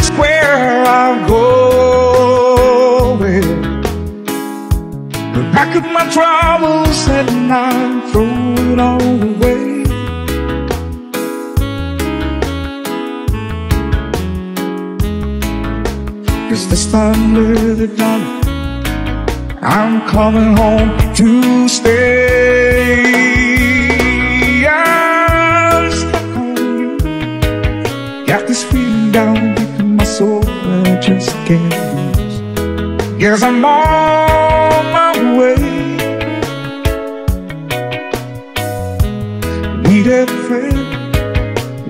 is where I'm going. The pack of my troubles and I'm thrown away. Cause this time with the dawn, I'm coming home to stay. kiss. Guess I'm on my way. Need a friend,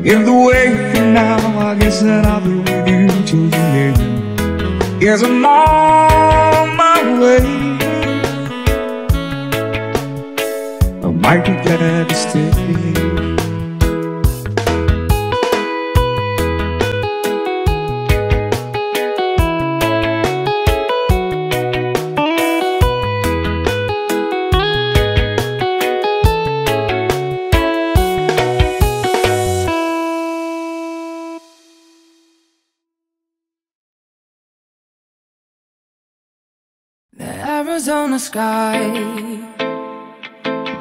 in the way for now. I guess that I'll be with you till the end. Yes, I'm on my way. I might be glad to stay. the sky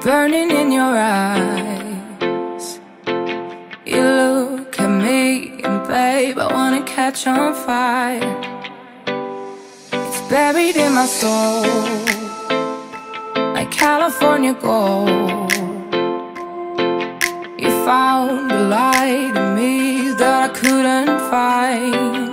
Burning in your eyes. You look at me and babe, I wanna catch on fire. It's buried in my soul Like California gold. You found a light in me that I couldn't find.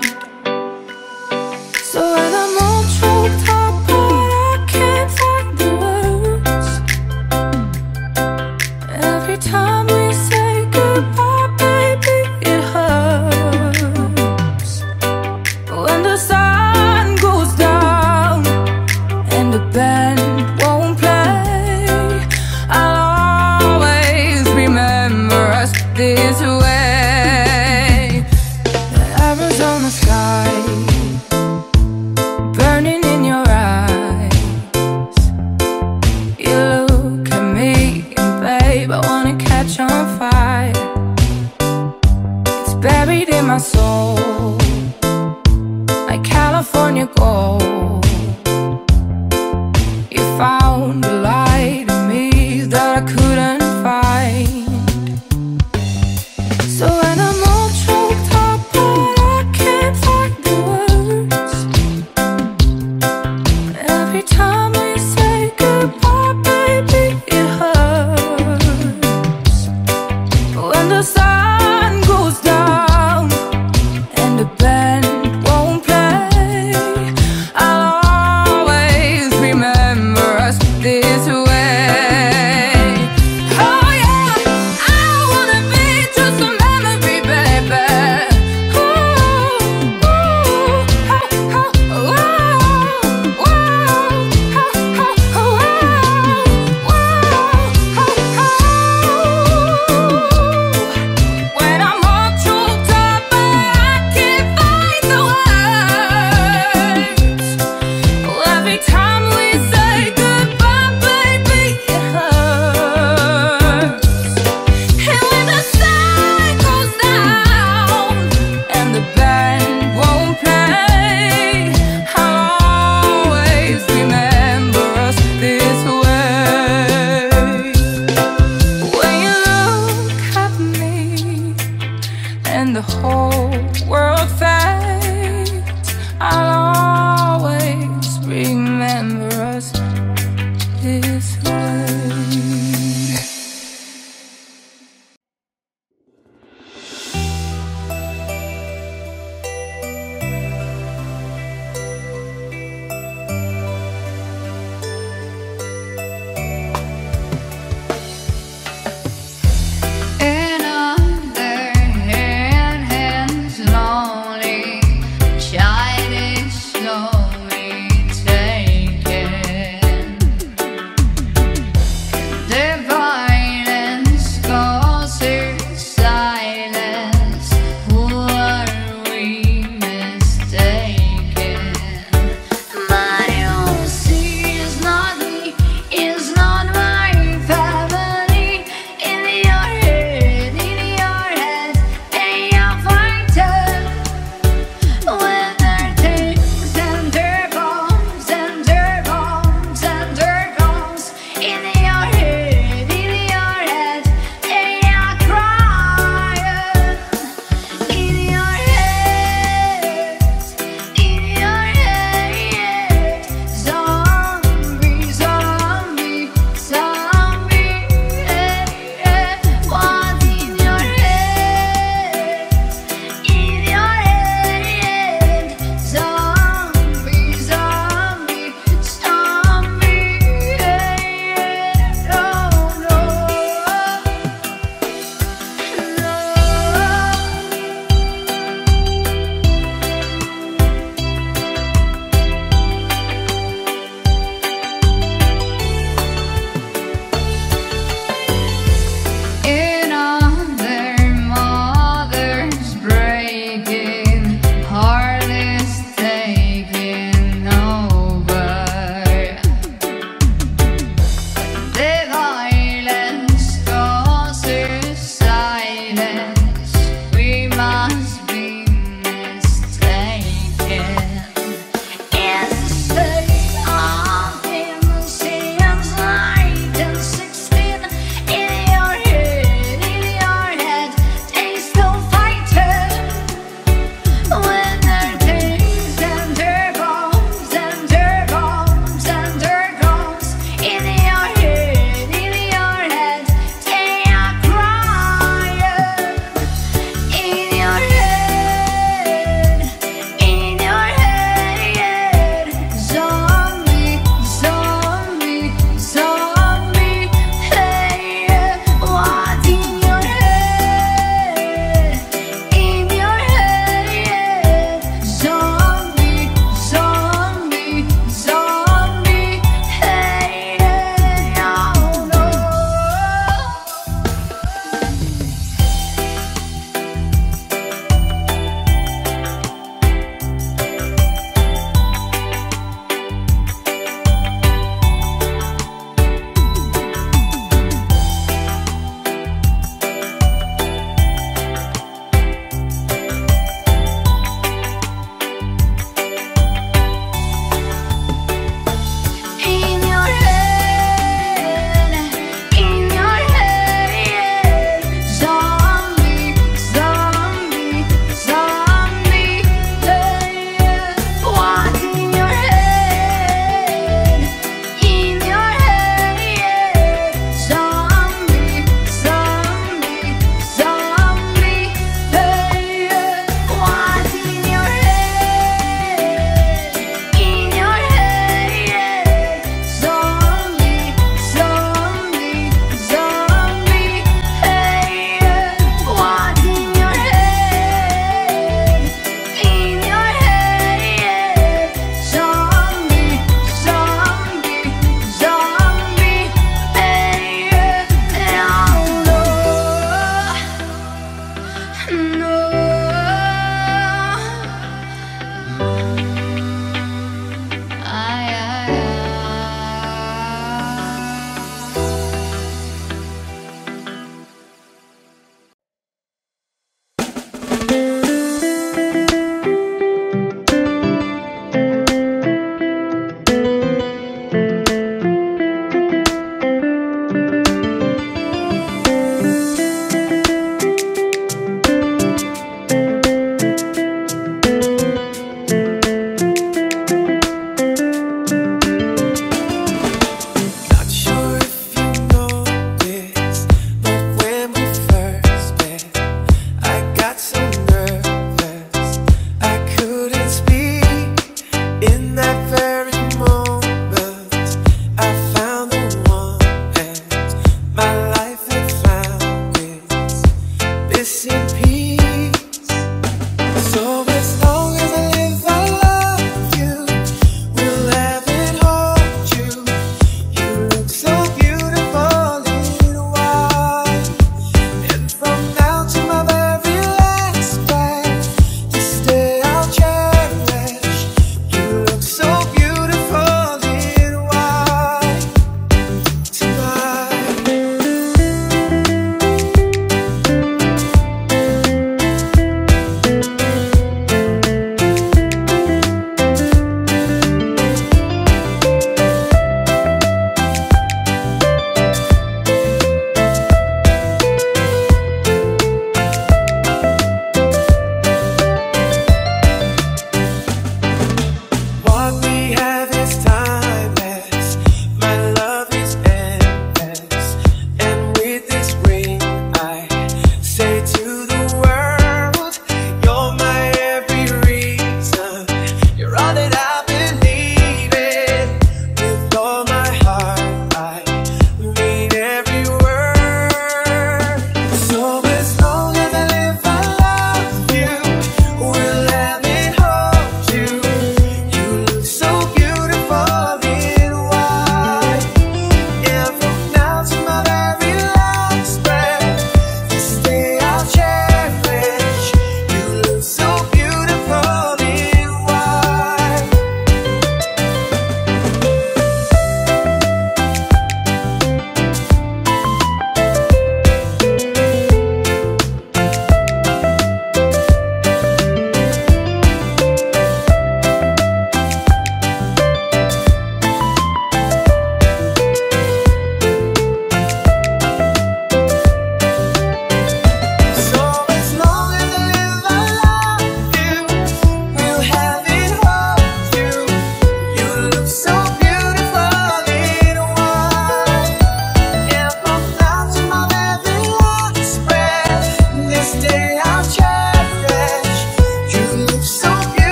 and the whole world fades. I'll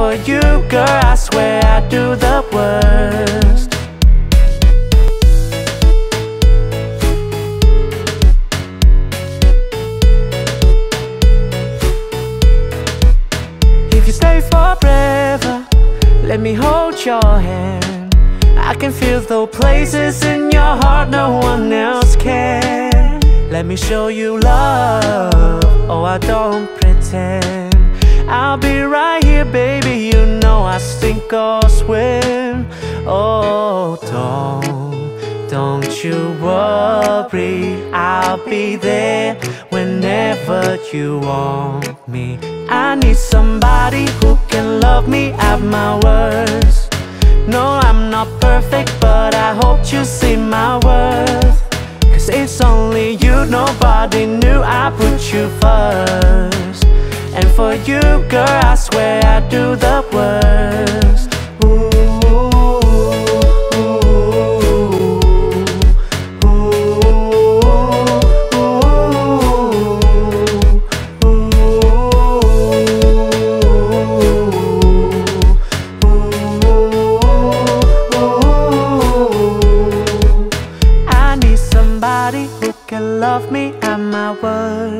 for you, girl, I swear I do the worst. If you stay forever, let me hold your hand. I can feel those places in your heart no one else can. Let me show you love, oh I don't pretend I'll be right here baby, you know I sink or swim. Oh don't, don't you worry I'll be there whenever you want me. I need somebody who can love me at my worst. No, I'm not perfect, but I hope you see my worth. Cause it's only you, nobody knew I put you first And for you, girl, I swear I do the worst. Somebody who can love me at my worst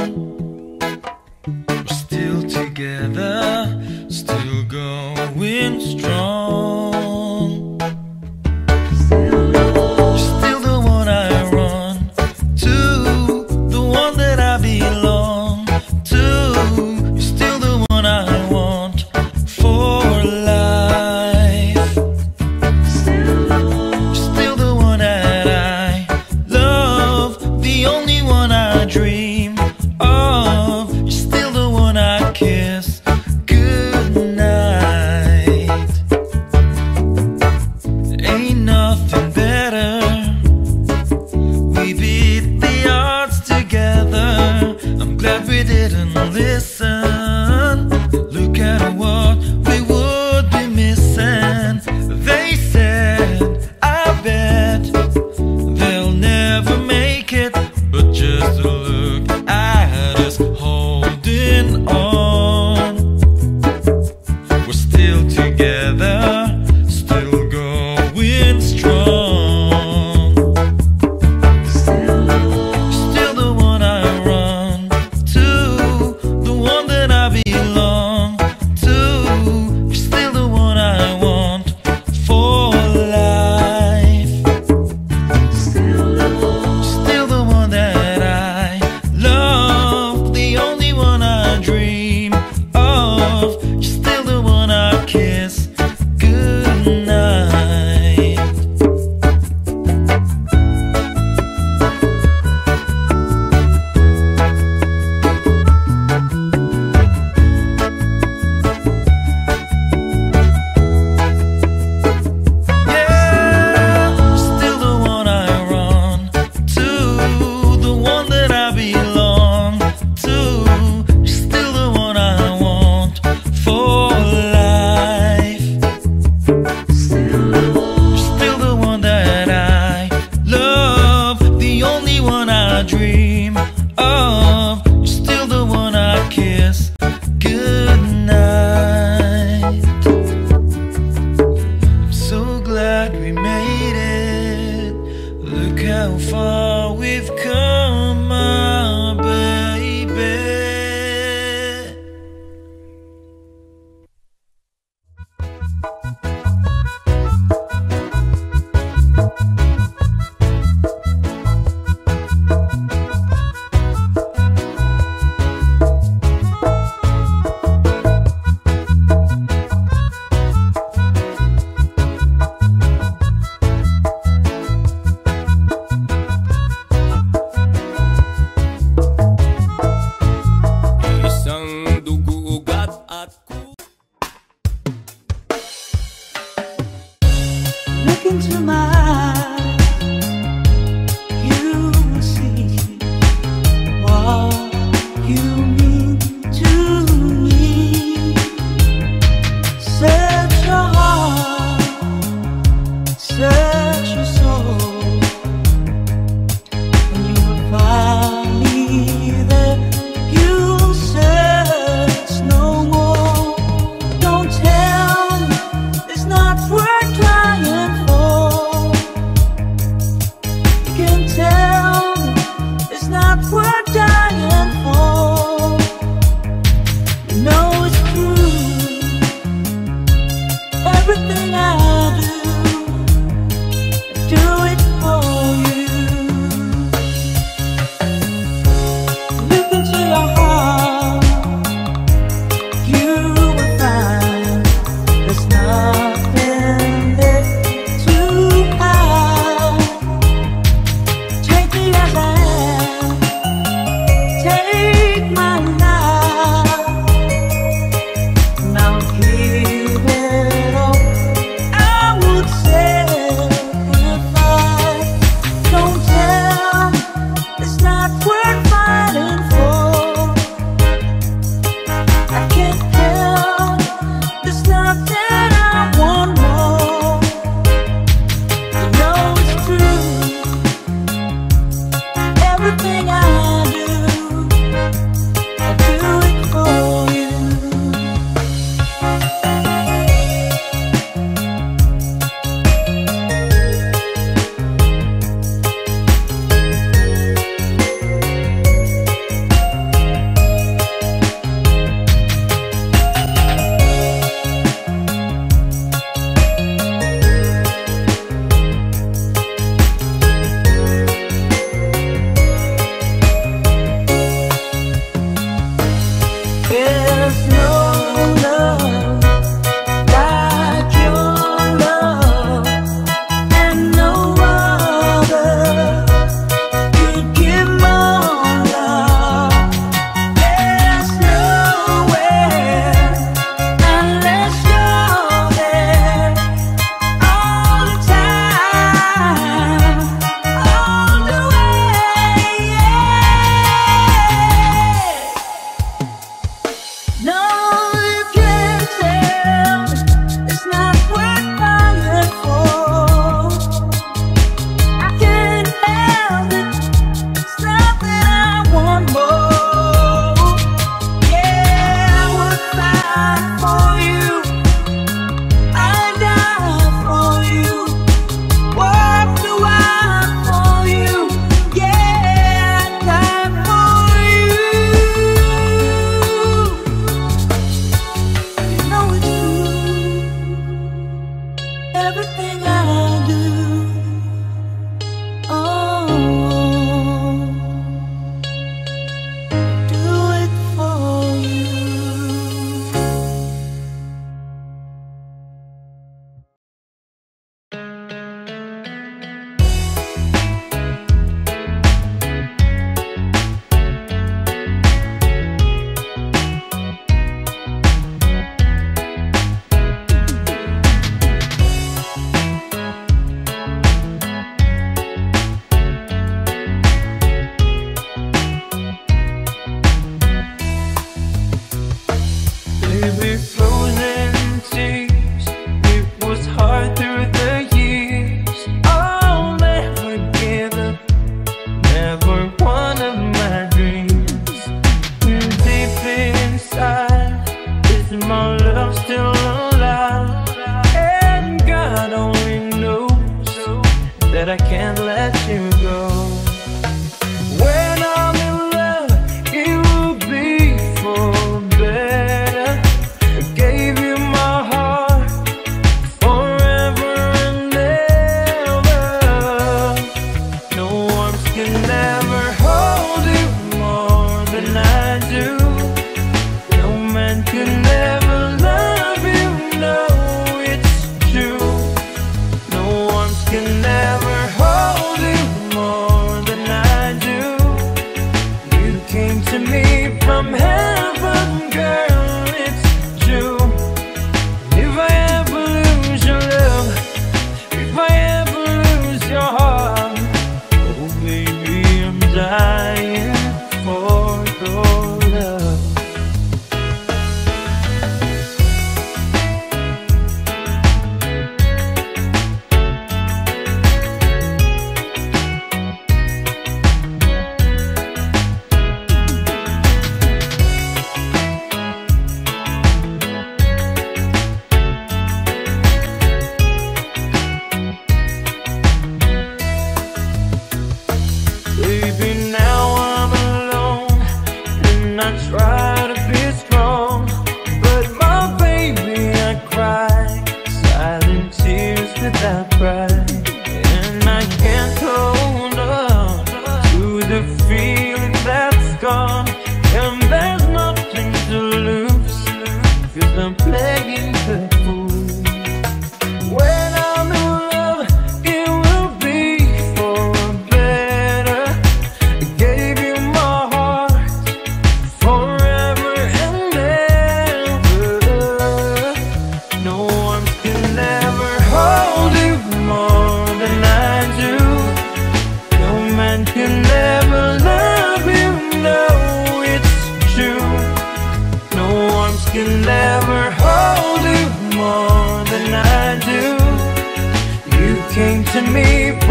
Going strong.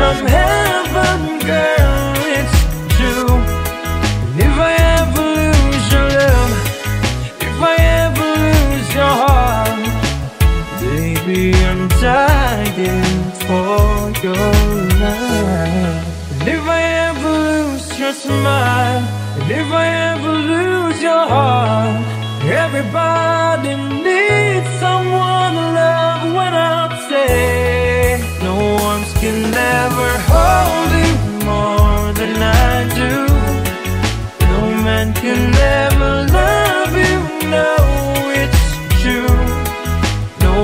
From heaven, girl, it's true. And if I ever lose your love, if I ever lose your heart, baby, I'm dying for your love. And if I ever lose your smile, and if I ever lose your heart, everybody needs someone to love when I say no arms can never hold more than I do. No man can ever love you, no, it's true. No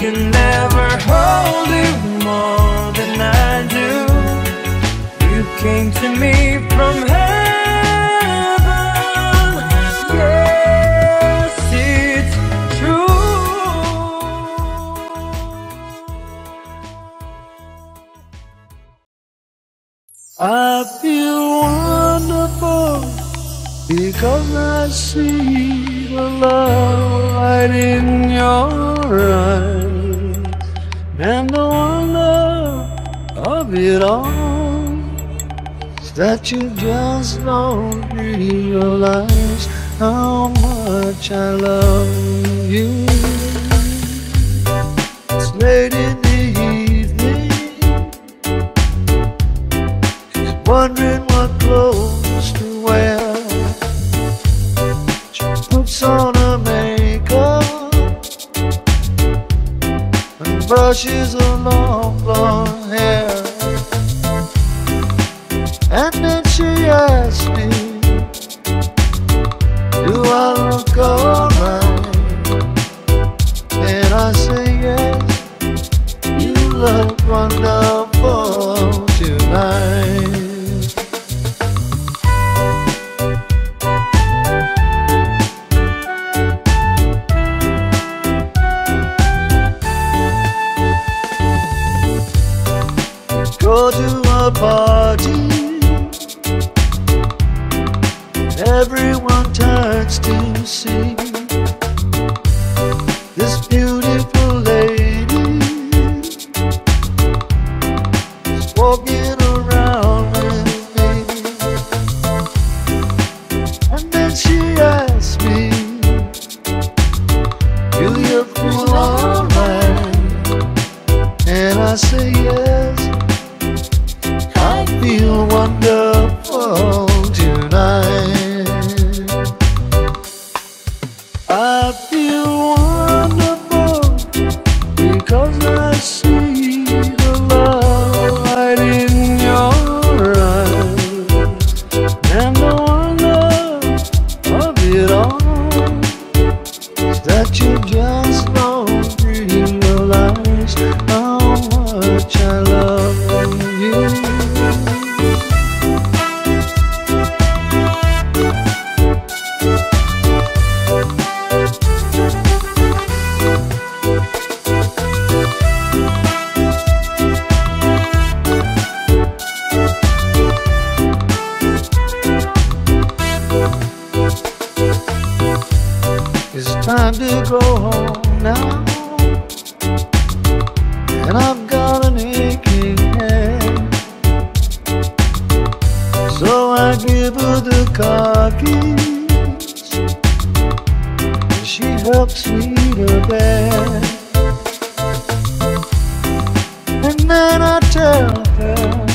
can never hold you more than I do. You came to me from because I see the love right in your eyes and the wonder of it all that you just don't realize how much I love you. It's late in the evening Just wondering what clothes on her makeup and brushes her long blonde hair. And then she asked me, I give her the car keys. She helps me to bed. And then I tell her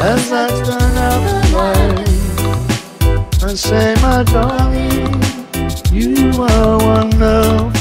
as I turn out the light, I say, my darling, you are wonderful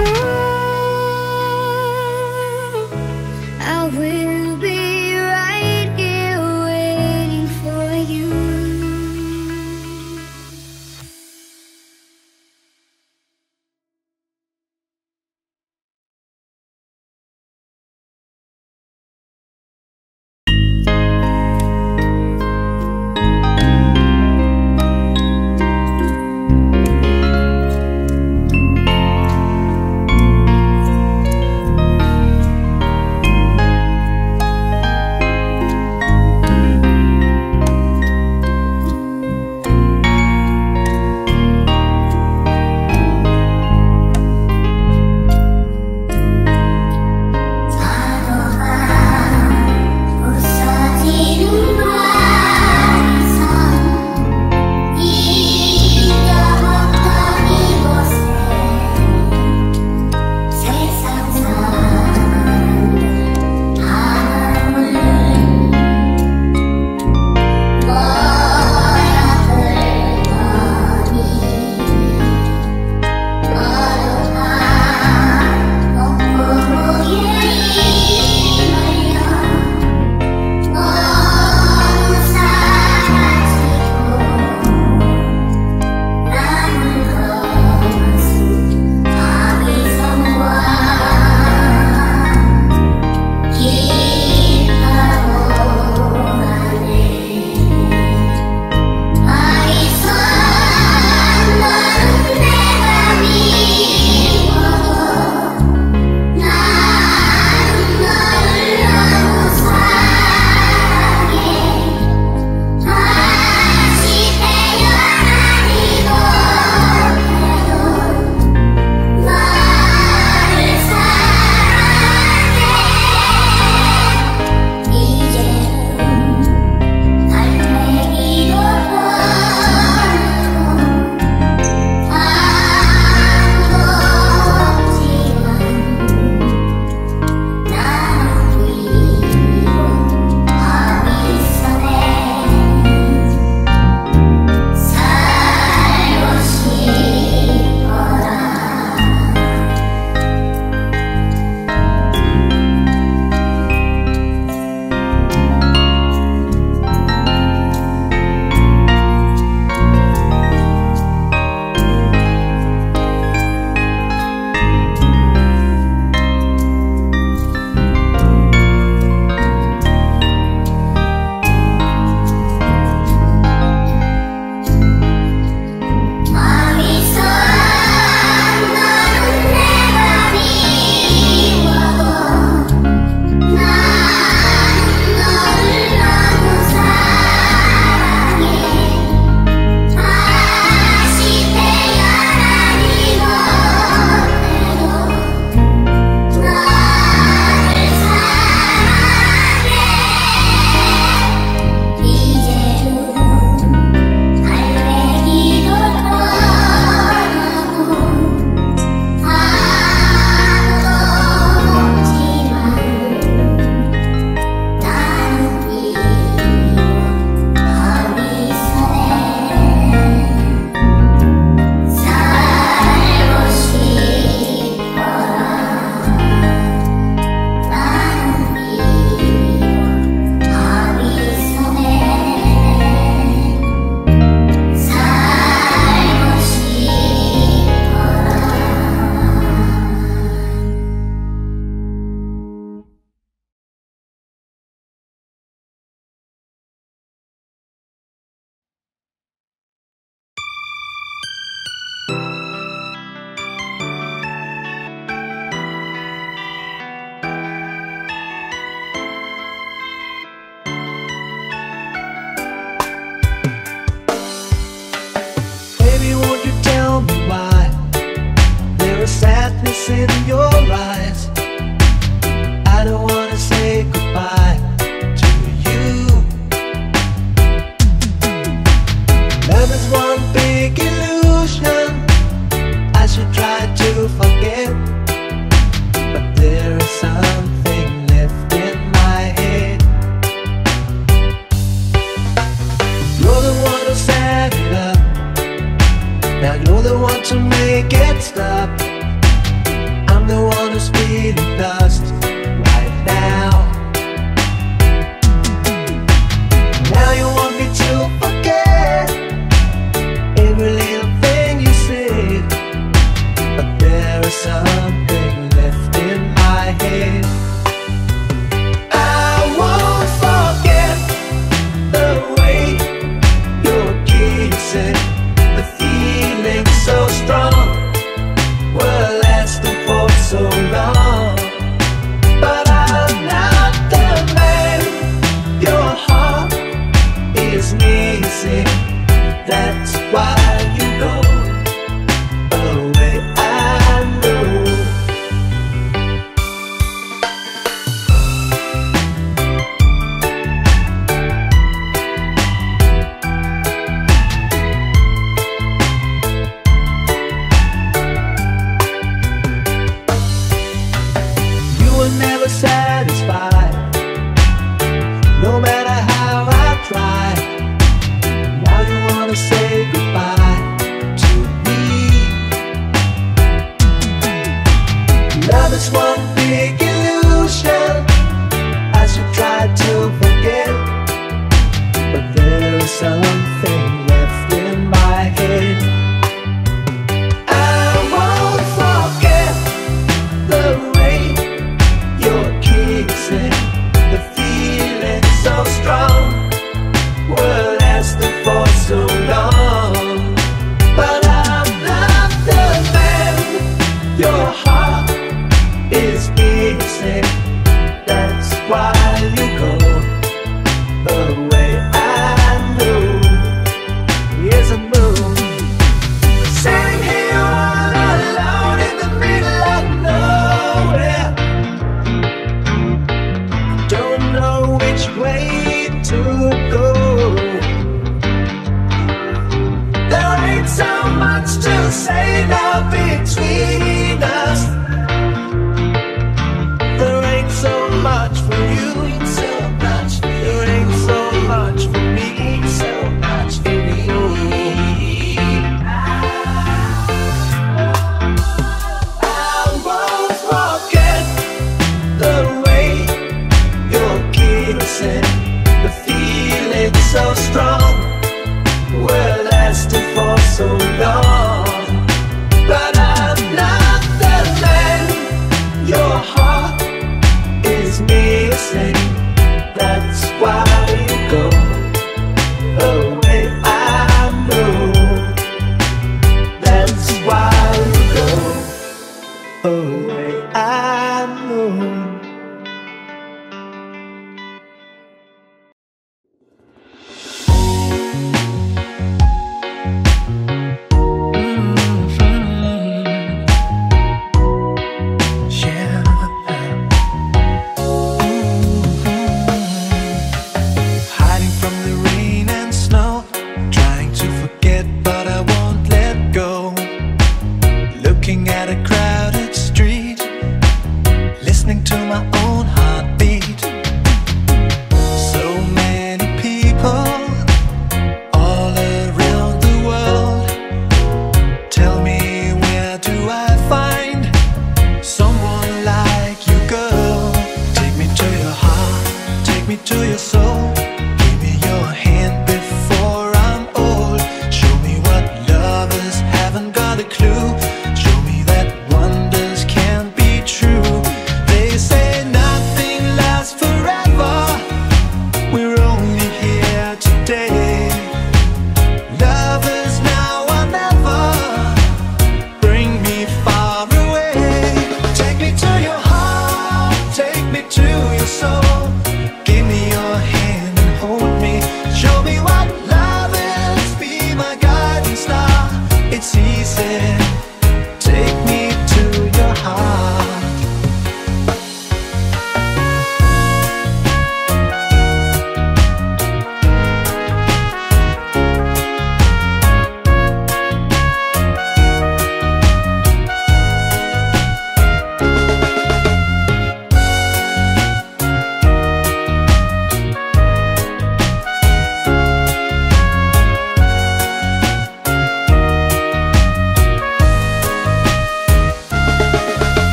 Ooh.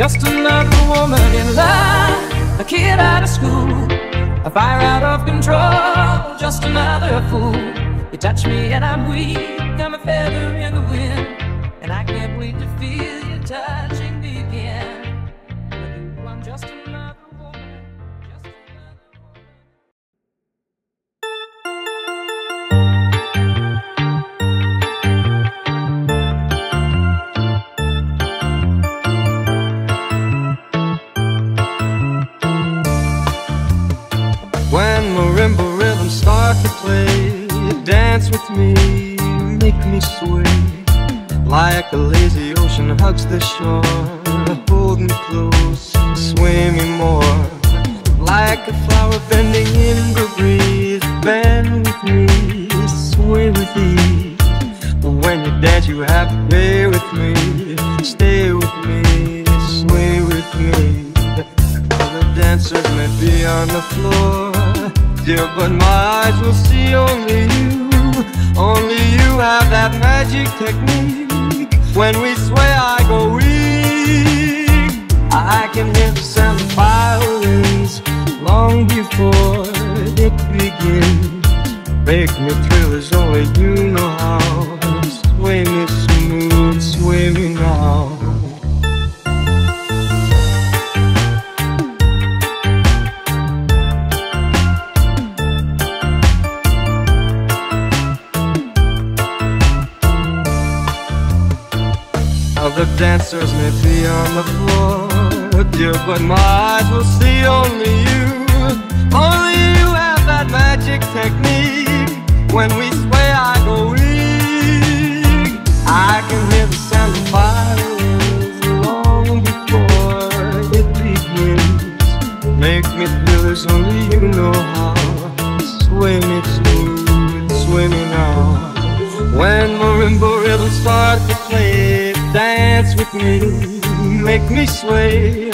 Just another woman in love, a kid out of school, a fire out of control, just another fool. You touch me and I'm weak, I'm a feather in the with me, make me sway. Like a lazy ocean hugs the shore, hold me close, sway me more. Like a flower bending in the breeze, bend with me, sway with ease. When you dance, you have to play with me, stay with me, sway with me. Other dancers may be on the floor, dear, but my eyes will see only you. Only you have that magic technique. When we sway, I go weak. I can hear the sound of violins long before it begins. Make me thrill as only you know how. Sway me dancers may be on the floor, dear, but my eyes will see only you. Only you have that magic technique. When we sway, I go me sway.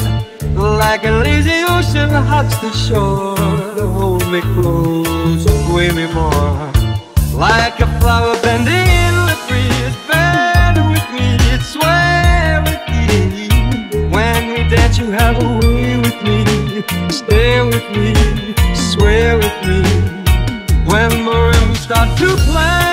Like a lazy ocean hugs the shore, hold me close, sway me more. Like a flower bending in the breeze, bend with me, sway with me. When we dance, you have a way with me, stay with me, sway with me. When marimbas start to play,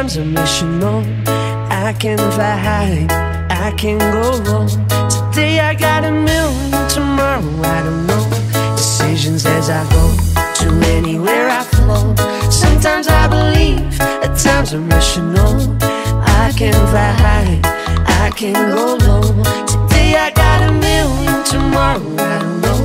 at times I'm missional. I can fly high, I can go low. Today I got a million, tomorrow I don't know. Decisions as I go to anywhere I flow. Sometimes I believe, at times I'm missional. I can fly high, I can go low. Today I got a million, tomorrow I don't know.